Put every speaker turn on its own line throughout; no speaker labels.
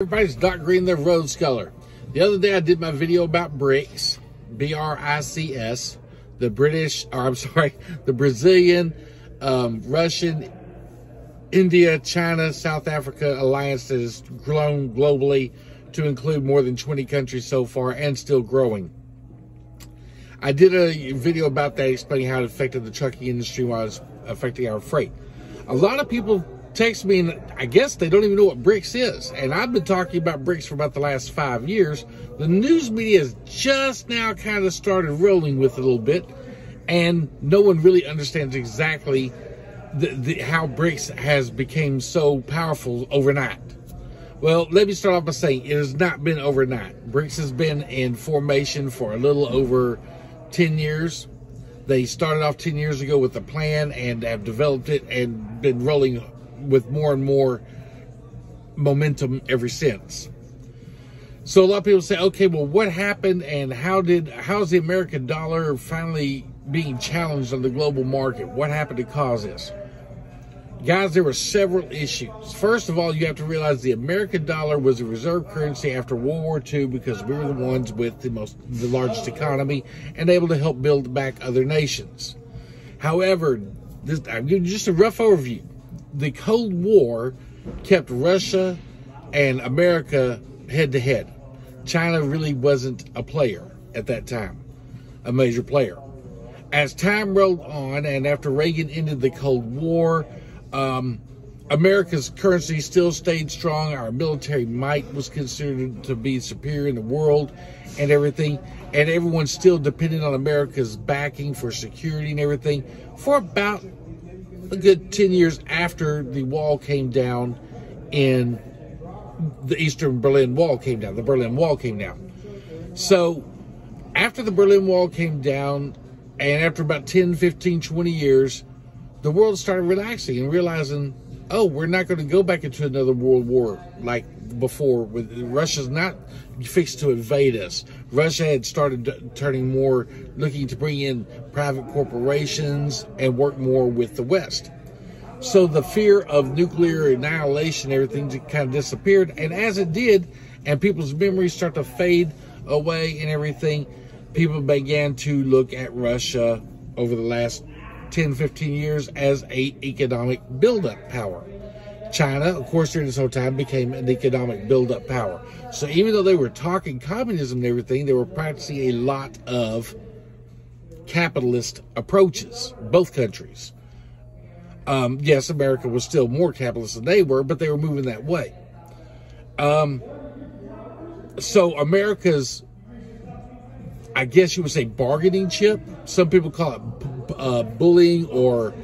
Everybody's Doc Green, the Road Scholar. The other day I did my video about BRICS, B-R-I-C-S, the British, or I'm sorry, the Brazilian, um, Russian, India, China, South Africa alliance that has grown globally to include more than 20 countries so far and still growing. I did a video about that explaining how it affected the trucking industry while it's affecting our freight. A lot of people text me and I guess they don't even know what BRICS is. And I've been talking about BRICS for about the last five years. The news media has just now kind of started rolling with it a little bit. And no one really understands exactly the, the, how BRICS has become so powerful overnight. Well, let me start off by saying it has not been overnight. BRICS has been in formation for a little over 10 years. They started off 10 years ago with a plan and have developed it and been rolling with more and more momentum ever since. So a lot of people say, okay, well, what happened and how did, how's the American dollar finally being challenged on the global market? What happened to cause this? Guys, there were several issues. First of all, you have to realize the American dollar was a reserve currency after World War II because we were the ones with the most, the largest economy and able to help build back other nations. However, this, I'm giving you just a rough overview the Cold War kept Russia and America head to head. China really wasn't a player at that time, a major player. As time rolled on, and after Reagan ended the Cold War, um, America's currency still stayed strong. Our military might was considered to be superior in the world and everything. And everyone still depended on America's backing for security and everything for about a good 10 years after the wall came down in the Eastern Berlin Wall came down, the Berlin Wall came down. So after the Berlin Wall came down, and after about 10, 15, 20 years, the world started relaxing and realizing, oh, we're not going to go back into another world war like before. With Russia's not fixed to invade us. Russia had started turning more, looking to bring in private corporations and work more with the West. So the fear of nuclear annihilation, everything kind of disappeared. And as it did, and people's memories start to fade away and everything, people began to look at Russia over the last 10, 15 years as a economic buildup power. China, of course, during this whole time became an economic buildup power. So even though they were talking communism and everything, they were practicing a lot of capitalist approaches, both countries. Um, yes, America was still more capitalist than they were, but they were moving that way. Um, so America's, I guess you would say, bargaining chip. Some people call it uh, bullying or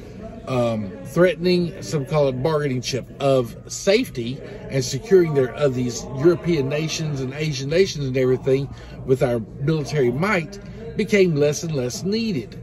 um, threatening, some call it bargaining chip of safety and securing their of these European nations and Asian nations and everything with our military might became less and less needed.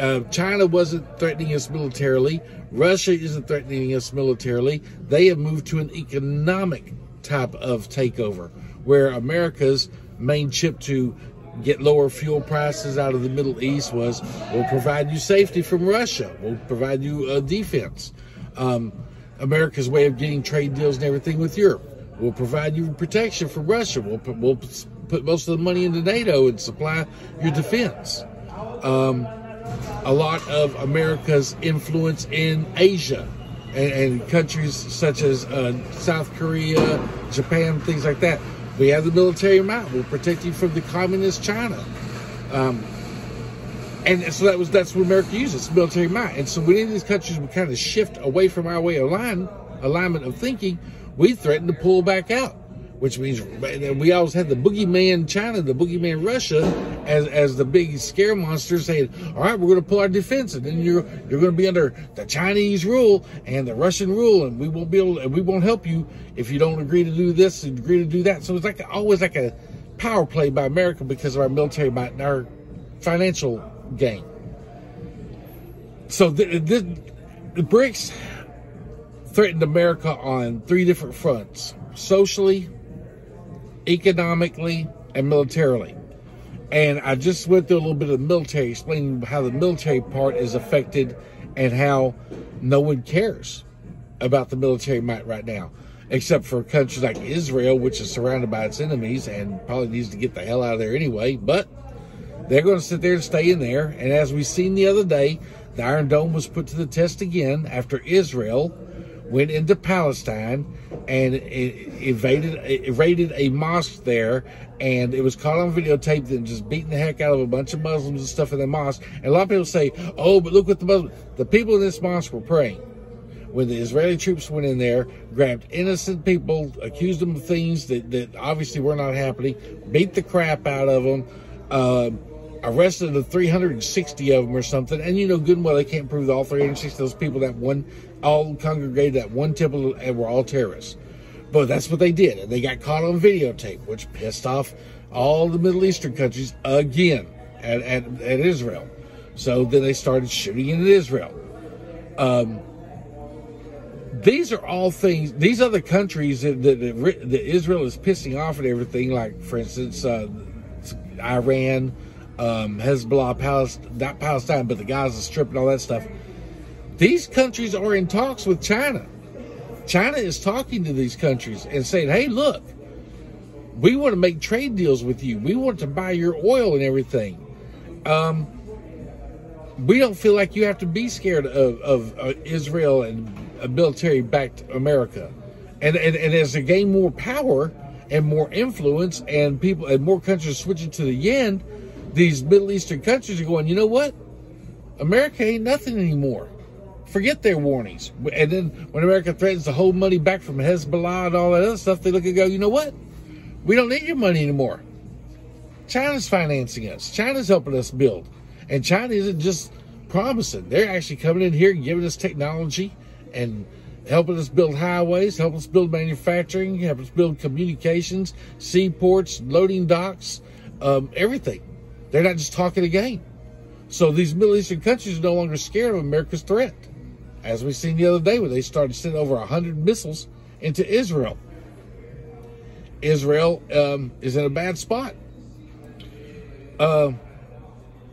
Uh, China wasn't threatening us militarily. Russia isn't threatening us militarily. They have moved to an economic type of takeover where America's main chip to get lower fuel prices out of the Middle East was we'll provide you safety from Russia. We'll provide you a defense. Um, America's way of getting trade deals and everything with Europe. We'll provide you protection from Russia. We'll put, we'll put most of the money into NATO and supply your defense. Um, a lot of America's influence in Asia and, and countries such as uh, South Korea, Japan, things like that we have the military might. We'll protect you from the communist China. Um, and so that was that's what America uses military might. And so when any of these countries would kind of shift away from our way of line, alignment of thinking, we threaten to pull back out which means we always had the boogeyman China, the boogeyman Russia, as as the big scare monster saying, "All right, we're going to pull our defense, and then you're you're going to be under the Chinese rule and the Russian rule, and we won't be able, to, we won't help you if you don't agree to do this and agree to do that." So it's like always like a power play by America because of our military and our financial gain. So the, the, the BRICS threatened America on three different fronts: socially economically, and militarily. And I just went through a little bit of the military, explaining how the military part is affected and how no one cares about the military might right now. except for countries like Israel, which is surrounded by its enemies and probably needs to get the hell out of there anyway. But they're going to sit there and stay in there. And as we seen the other day, the Iron Dome was put to the test again after Israel went into Palestine and it invaded raided a mosque there, and it was caught on videotape them just beating the heck out of a bunch of Muslims and stuff in the mosque. And a lot of people say, "Oh, but look what the Muslims, the people in this mosque were praying." When the Israeli troops went in there, grabbed innocent people, accused them of things that, that obviously were not happening, beat the crap out of them, uh, arrested the 360 of them or something. And you know good and well they can't prove that all 360 of those people that one all congregated at one temple and were all terrorists. But that's what they did. And they got caught on videotape, which pissed off all the Middle Eastern countries again at, at, at Israel. So then they started shooting into Israel. Um, these are all things, these other countries that, that, that, Israel is pissing off and everything, like, for instance, uh, Iran, um, Hezbollah, Palestine, not Palestine, but the Gaza Strip and all that stuff. These countries are in talks with China. China is talking to these countries and saying, hey, look, we want to make trade deals with you. We want to buy your oil and everything. Um, we don't feel like you have to be scared of, of uh, Israel and a military backed America. And, and, and as they gain more power and more influence and people and more countries switching to the yen, these Middle Eastern countries are going, you know what? America ain't nothing anymore. Forget their warnings. And then when America threatens to hold money back from Hezbollah and all that other stuff, they look and go, you know what? We don't need your money anymore. China's financing us. China's helping us build. And China isn't just promising. They're actually coming in here and giving us technology and helping us build highways, helping us build manufacturing, helping us build communications, seaports, loading docks, um, everything. They're not just talking a game. So these Middle Eastern countries are no longer scared of America's threat. As we seen the other day when they started sending over 100 missiles into Israel. Israel um, is in a bad spot. Uh,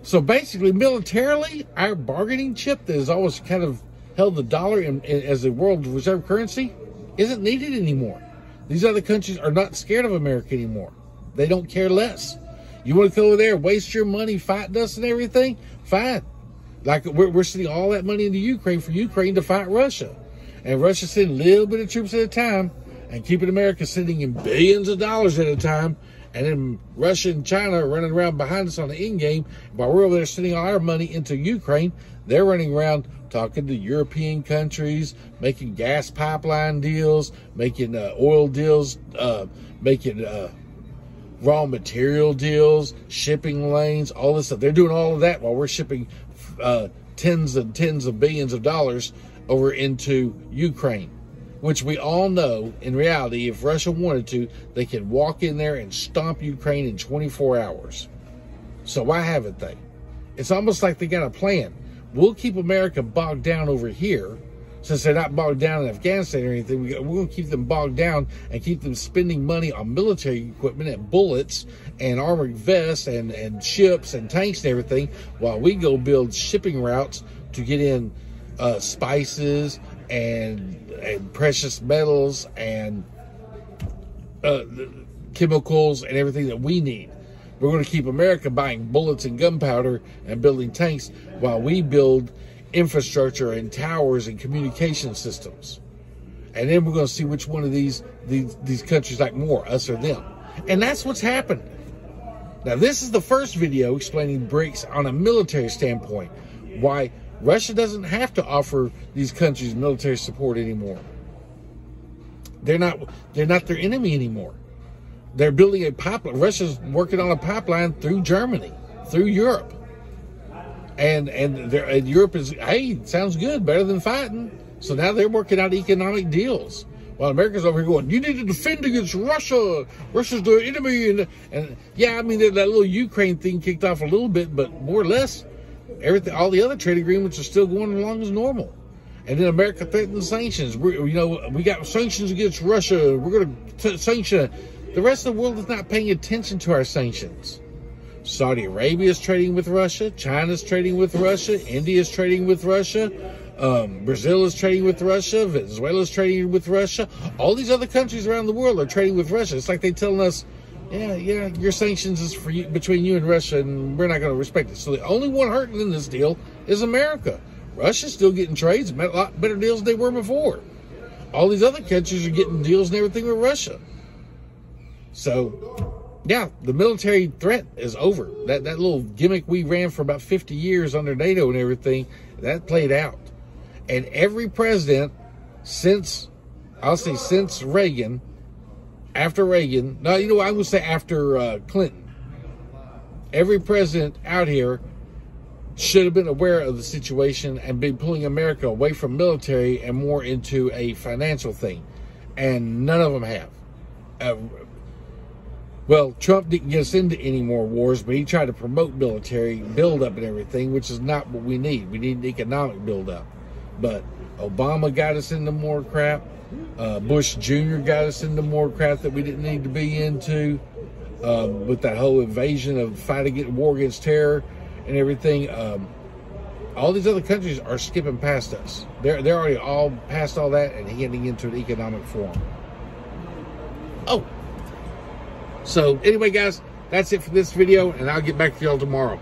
so basically, militarily, our bargaining chip that has always kind of held the dollar in, in, as a world reserve currency isn't needed anymore. These other countries are not scared of America anymore. They don't care less. You want to go over there, waste your money fighting us and everything? Fine. Like we're, we're sending all that money into Ukraine for Ukraine to fight Russia. And Russia sending a little bit of troops at a time and keeping America sending in billions of dollars at a time. And then Russia and China are running around behind us on the end game while we're over there sending all our money into Ukraine. They're running around talking to European countries, making gas pipeline deals, making uh, oil deals, uh, making uh, raw material deals, shipping lanes, all this stuff. They're doing all of that while we're shipping uh, tens and tens of billions of dollars over into Ukraine, which we all know in reality, if Russia wanted to, they could walk in there and stomp Ukraine in 24 hours. So why haven't they? It's almost like they got a plan. We'll keep America bogged down over here since they're not bogged down in Afghanistan or anything, we, are going to keep them bogged down and keep them spending money on military equipment and bullets and armored vests and, and ships and tanks and everything while we go build shipping routes to get in uh, spices and, and precious metals and uh, chemicals and everything that we need. We're going to keep America buying bullets and gunpowder and building tanks while we build infrastructure and towers and communication systems. And then we're going to see which one of these, these, these countries like more, us or them. And that's what's happened. Now, this is the first video explaining BRICS on a military standpoint. Why Russia doesn't have to offer these countries military support anymore. They're not, they're not their enemy anymore. They're building a pipeline. Russia's working on a pipeline through Germany, through Europe and and, and Europe is hey sounds good better than fighting. So now they're working out economic deals. While America's over here going, you need to defend against Russia. Russia's the enemy. And, and yeah, I mean, that little Ukraine thing kicked off a little bit, but more or less, everything, all the other trade agreements are still going along as normal. And then America threatens sanctions. We, you know, we got sanctions against Russia. We're going to sanction. The rest of the world is not paying attention to our sanctions. Saudi Arabia is trading with Russia. China's trading with Russia. India's trading with Russia. Um, Brazil is trading with Russia. Venezuela is trading with Russia. All these other countries around the world are trading with Russia. It's like they're telling us, yeah, yeah, your sanctions is for you, between you and Russia, and we're not going to respect it. So the only one hurting in this deal is America. Russia's still getting trades, a lot better deals than they were before. All these other countries are getting deals and everything with Russia. So, yeah, the military threat is over. That that little gimmick we ran for about 50 years under NATO and everything, that played out. And every president since, I'll say since Reagan, after Reagan, no, you know, I would say after uh, Clinton, every president out here should have been aware of the situation and been pulling America away from military and more into a financial thing. And none of them have. Uh, well, Trump didn't get us into any more wars, but he tried to promote military buildup and everything, which is not what we need. We need economic buildup. But Obama got us into more crap. Uh, Bush Jr. got us into more crap that we didn't need to be into. Uh, with that whole invasion of fighting war against terror and everything. Um, all these other countries are skipping past us. They're they're already all past all that and heading into an economic forum. Oh. So anyway, guys, that's it for this video, and I'll get back to y'all tomorrow.